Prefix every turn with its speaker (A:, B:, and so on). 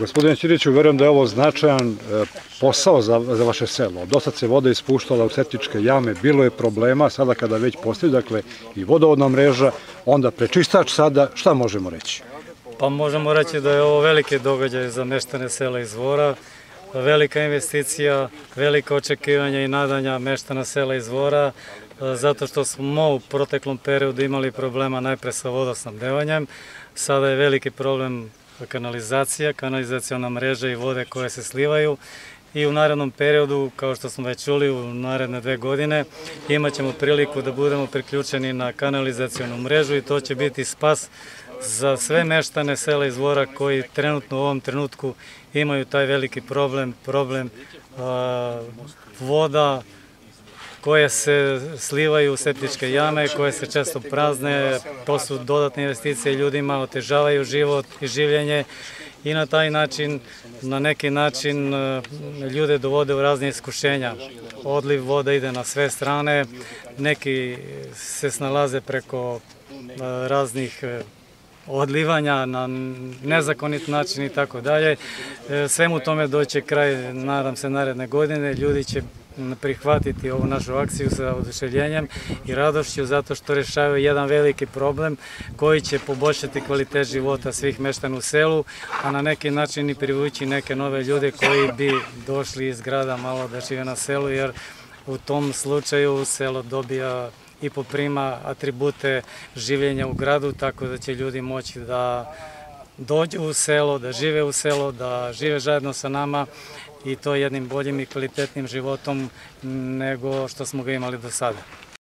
A: Gospodine Ćiriću, verujem da je ovo značajan e, posao za, za vaše selo. Dosta se voda ispuštala u septičke jame, bilo je problema, sada kada već postoji, dakle, i vodovodna mreža, onda prečistač sada, šta možemo reći?
B: Pa možemo reći da je ovo veliki događaj za meštane sela Izvora, velika investicija, velika očekivanja i nadanja meštana sela Izvora, zato što smo u proteklom periodu imali problema najpre sa vodosnabdevanjem, sada je veliki problem kanalizacija, kanalizacijona mreža i vode koje se slivaju. I u narednom periodu, kao što smo već čuli, u naredne dve godine imat ćemo priliku da budemo priključeni na kanalizacijonu mrežu i to će biti spas za sve meštane sela izvora koji trenutno u ovom trenutku imaju taj veliki problem, problem a, voda, koje se slivaju u septičke jame, koje se često prazne, to su dodatne investicije ljudima, otežavaju život i življenje i na taj način, na neki način ljude dovode u razne iskušenja. Odliv voda ide na sve strane, neki se snalaze preko raznih odlivanja na nezakonit način i tako dalje. Svemu tome doće kraj, nadam se, naredne godine. Ljudi će prihvatiti ovu našu akciju sa oduševljenjem i radošću zato što rešavaju jedan veliki problem koji će poboljšati kvalitet života svih meštana u selu, a na neki način i privući neke nove ljude koji bi došli iz grada malo da žive na selu, jer u tom slučaju selo dobija i poprima atribute življenja u gradu, tako da će ljudi moći da dođu u selo, da žive u selo, da žive zajedno sa nama i to jednim boljim i kvalitetnim životom nego što smo ga imali do sada.